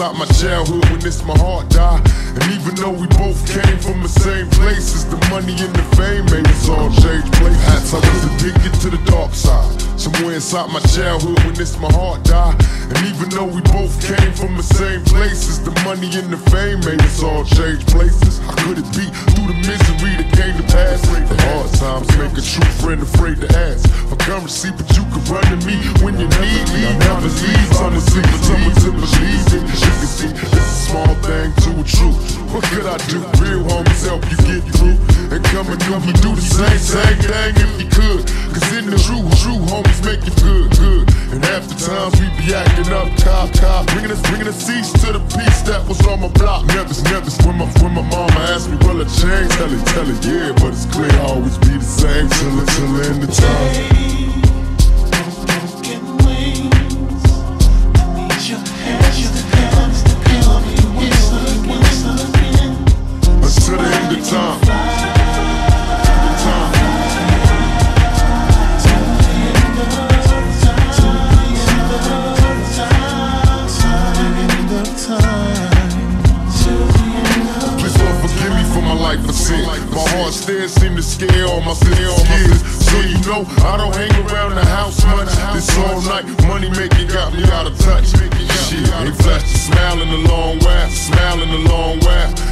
inside my childhood when this my heart died. And even though we both came from the same places, the money and the fame made us all change places. I was addicted to the dark side. Somewhere inside my childhood when this my heart died. And even though we both came from the same places, the money and the fame made us all change places. How could it be through the misery that came to pass? The hard times make a true friend afraid to ask for currency, but you can run to me when you need me. I never leave, I'm a to believe in. You can see, it's a small thing truth. What could I do? Real homies help you get through. And come and come and do the same, same thing if you could. Cause in the true, true homies make you good, good. And half the times we be acting up, cop, cop. Bringing us, bringing a cease to the peace that was on my block. Never, never, when my, when my mama asked me, will I change? Tell it, tell it, yeah, but it's clear I always be the same till, till the end of time.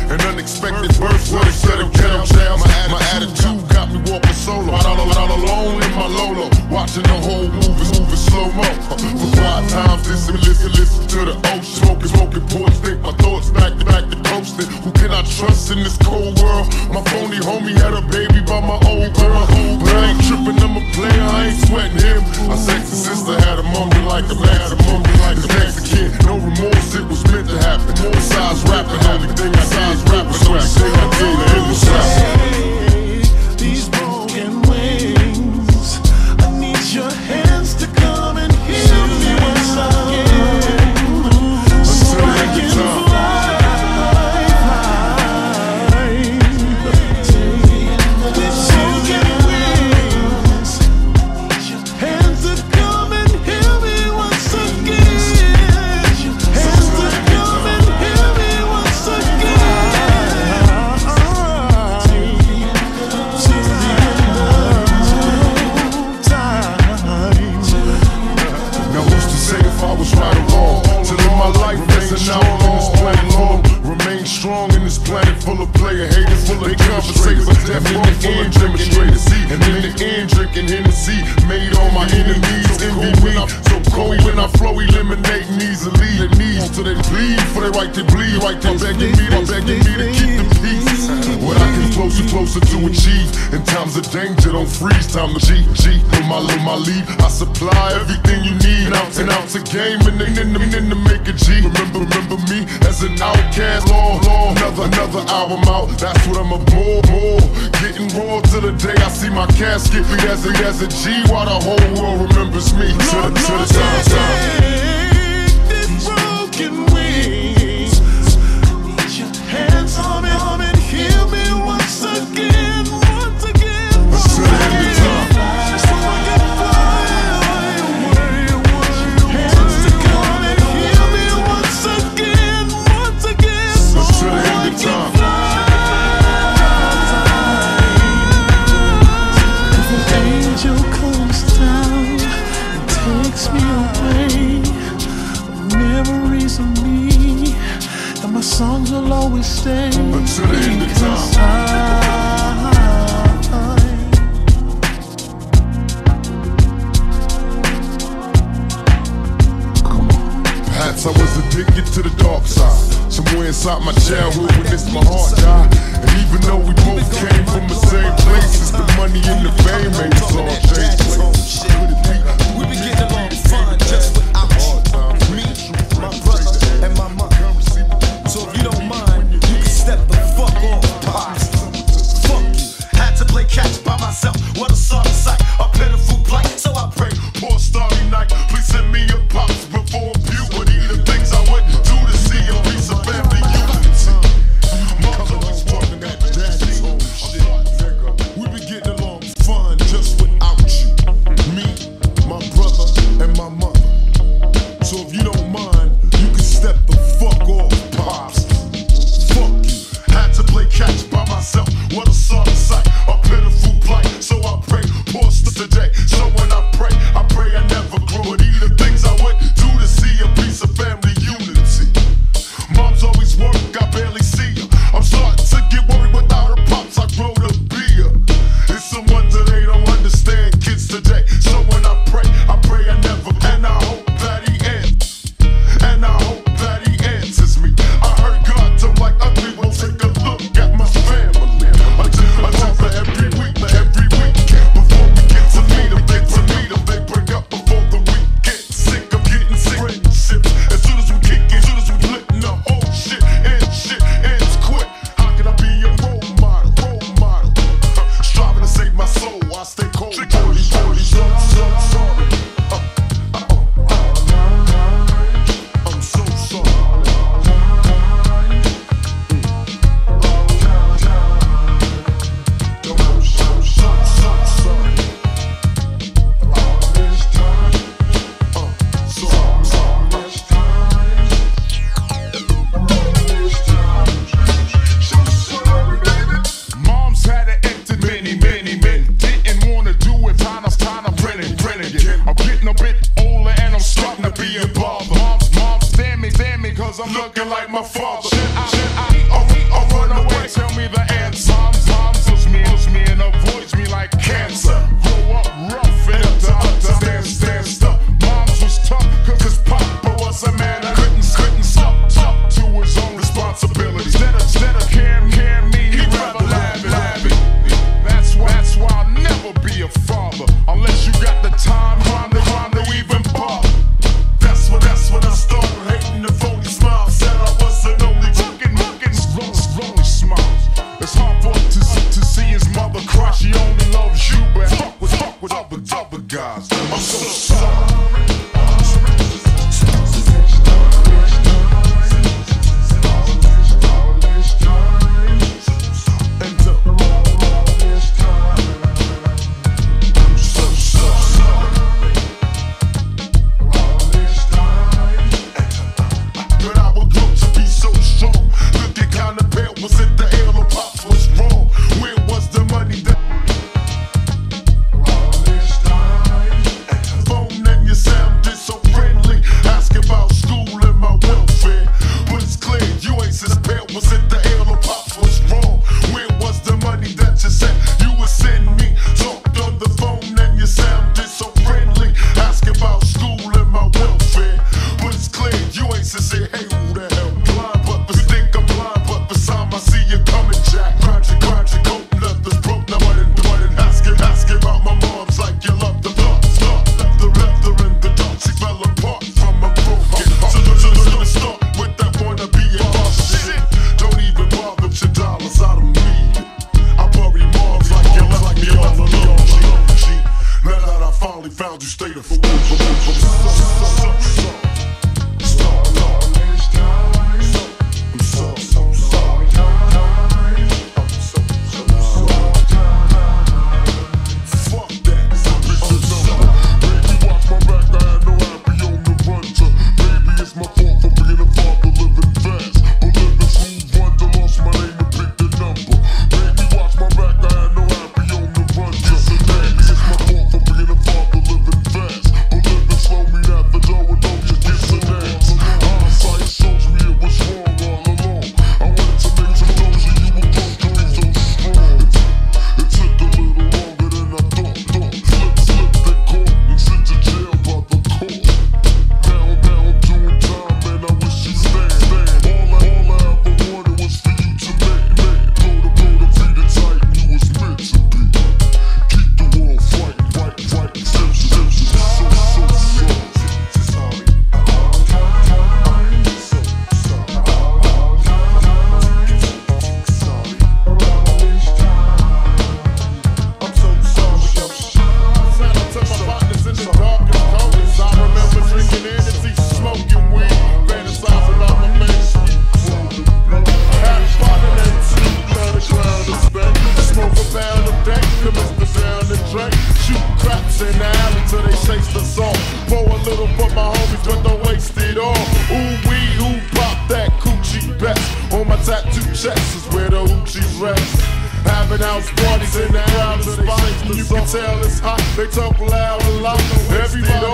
An unexpected birth would have said it ghetto child. My, attitude got me walking solo, out, all, out alone in my Lolo, watching the whole movie moving slow mo. For quiet times, listen, listen, listen to the ocean, smoking, smoking ports, think my thoughts back to back to coasting. Who can I trust in this cold world? My phony homie had a baby by my old girl, but I ain't tripping, I'm a player, I ain't sweating him. My sexy sister had a moment like a man, had a moment like a Mexican. No remorse, it was meant to happen. Besides rapping, to bleed, right they begging me, begging me to keep the peace. What I get closer, closer to achieve. In times of danger, don't freeze. Time to G, G. With my, with my lead, I supply everything you need. Out and out to game, and then in the, in the make a G. Remember, remember me as an outcast. Long, long, Another, another album out. That's what I'm a more. Getting raw to the day I see my casket. As a, as a G, while the whole world remembers me. To the, to the time. These broken. My songs will always stay. Until the end of time. Because I- Perhaps I was addicted to the dark side. Somewhere inside my childhood when this my heart died. And even though we both came from the same places, the money and the fame made us all change father. Should I, should I, or, run away? Tell me the answer. Mom, mom, me, me and avoids me like cancer. house parties in the outer spot. You can tell it's hot. They talk loud a lot. Everybody.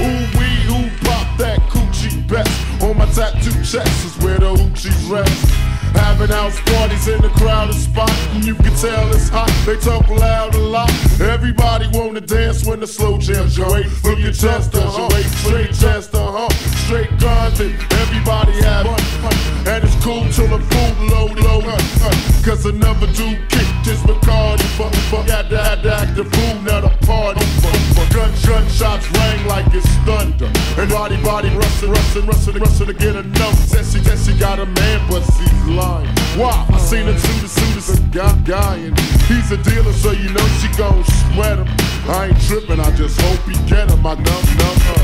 Ooh wee, who pop that coochie best. On my tattoo chest is where the hoochie rests. Having house parties in the crowded spot. And you can tell it's hot. They talk loud a lot. Everybody wanna dance when the slow jams joint. Look at Chester, huh? straight Chester, huh? Straight guns and Everybody having, and it's cool till the food Cause another dude kicked his McCarty. Fuck, fuck, had to, had to act a fool at a party. Fuck, fuck, gun, gunshots rang like it's thunder. And body, body, rustin', rustin', rustin', rustin' to get enough. Says she, got a man, but she's lying. Why? I seen her shoot a suit as a guy, guy, and he's a dealer, so you know she gon' sweat him. I ain't trippin', I just hope he get him. I dumb, dumb.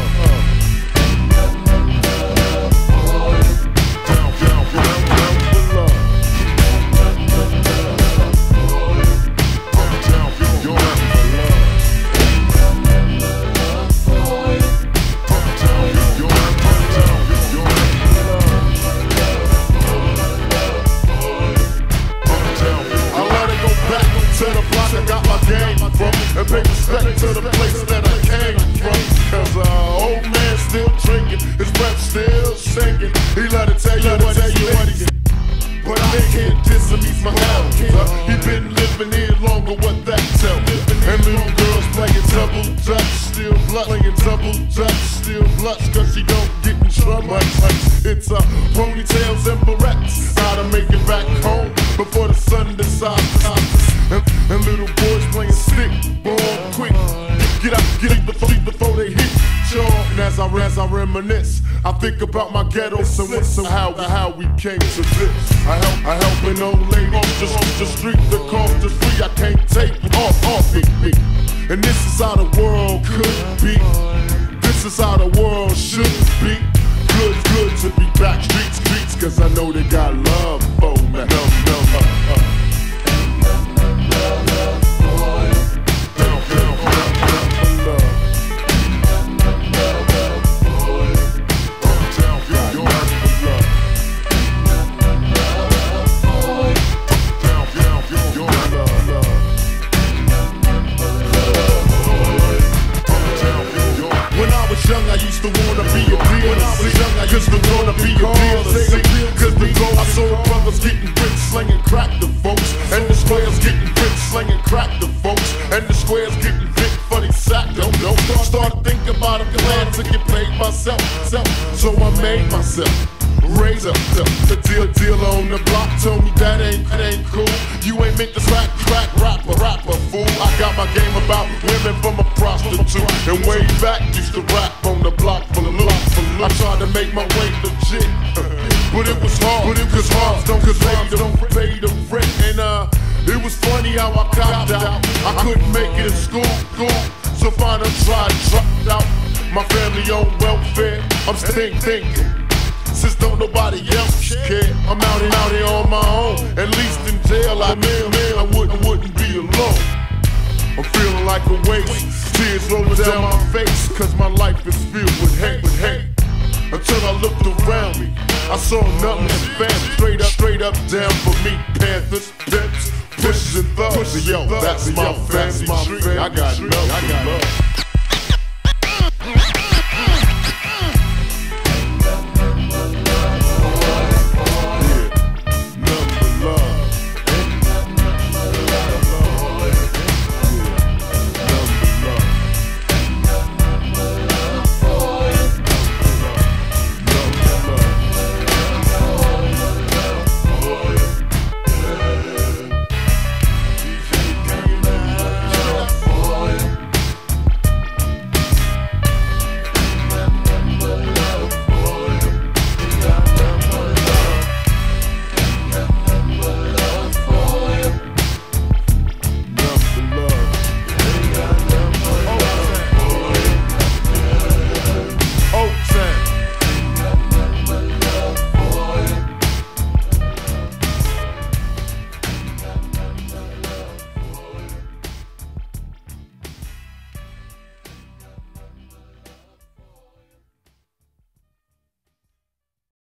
trying to tell you what he's But I can't diss him, he's my down He been living here longer, what that tell me? And little girls playing double dutch Still blush, playing double dutch Still blush, cause she don't get in trouble It's a ponytails and barrettes Gotta make it back home before the sun decides. And, and little boys playing stick, ball quick. Get out, get it before, before they hit and as I, as I reminisce, I think about my ghetto and so how, how we came to this. I help, I help an old lady off the, off the street, the cost is free. I can't take off, off me. And this is how the world could be. This is how the world should be. Good, good to be back streets, streets, cause I know they got love for me. The, the deal dealer on the block told me that ain't that ain't cool. You ain't meant to crack crack rapper rapper fool. I got my game about women from a prostitute and way back used to rap on the block full of loot. I tried to make my way legit, but it was hard. But it was hard. Don't cause rhymes don't pay the rent and uh. It was funny how I copped out. I couldn't make it in school, school. So finally tried, dropped out. My family on welfare. I'm still thinking. Since don't nobody else care, I'm out here, out here on my own. At least until I man, I wouldn't, wouldn't be alone. I'm feeling like a waste, tears rolling down my face, cause my life is filled with hate, with hate. Until I looked around me, I saw nothing but fam, straight up, straight up down for me. Panthers, pimps, pushing thugs, yo, that's my family. I got love, I got love.